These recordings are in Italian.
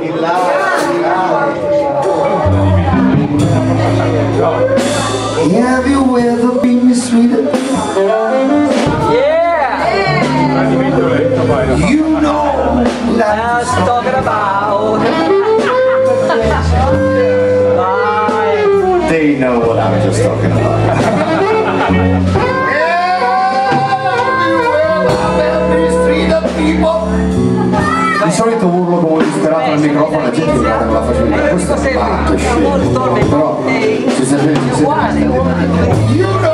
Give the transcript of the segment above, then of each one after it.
Have you ever been mistreated? Yeah! You know that's what talking about. they know what I'm just talking about. Have you ever been mistreated people? Di solito urlo come disperato nel microfono e la gente guarda con la faccia di questo è matto, è scemo. Però ci serve ci serve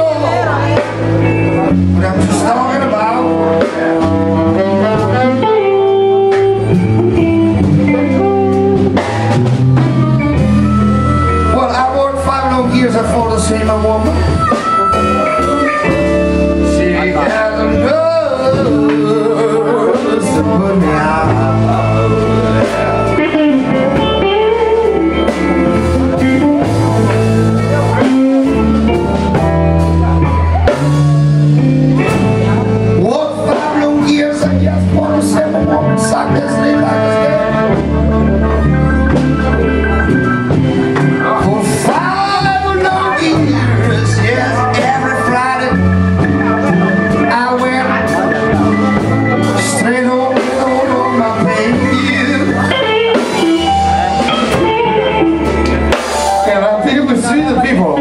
Think we see the people.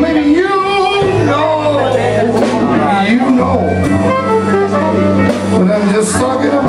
Maybe you know, you know what I'm just talking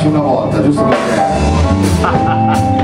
bate uma bota, viu, Sebastião?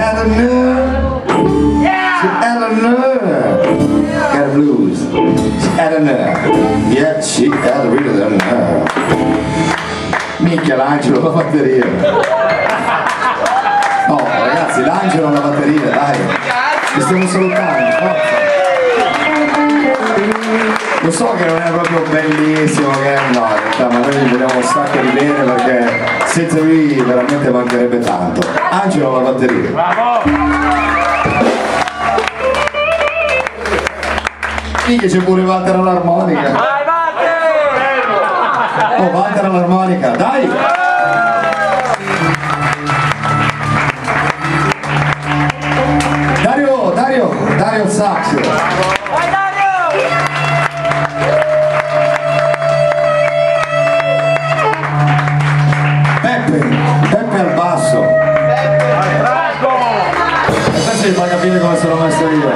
Eleanor. Yeah. To Eleanor. Yeah. Got blues. To Eleanor. Yeah, she got the reader Eleanor. Michelangelo la batteria. Oh, ragazzi, l'angelo la batteria, dai. Ci stiamo salutando, forza. Lo so che non è proprio bellissimo, che no, in realtà, ma noi gli vogliamo un sacco di bene perché senza lui veramente mancherebbe tanto. Angelo alla batteria. Minchia, c'è pure Walter all'armonica. Peppe, Peppe al basso. Adesso vi fa capire come sono messo io.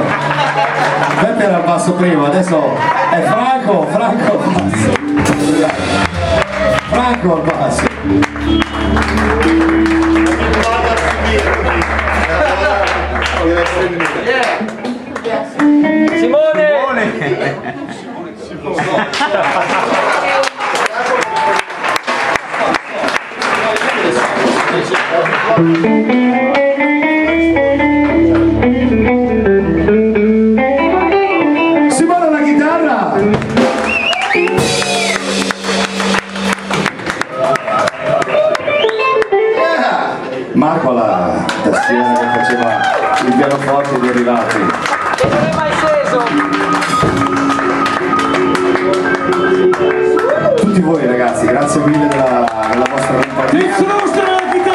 Peppe era al basso prima, adesso è Franco, Franco al basso. Franco al basso. Simone! Simone grazie mille della, della vostra empatia, della vostra energia,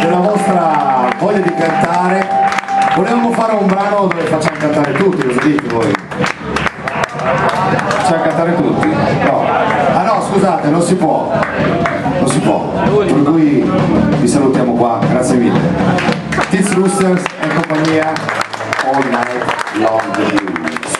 della vostra voglia di cantare. Volevamo fare un brano dove facciamo cantare tutti, cosa dite voi? Facciamo cantare tutti? No. Ah no, scusate, non si può. Non si può. Per cui vi salutiamo qua, grazie mille. Tiz Roosters e compagnia all night long.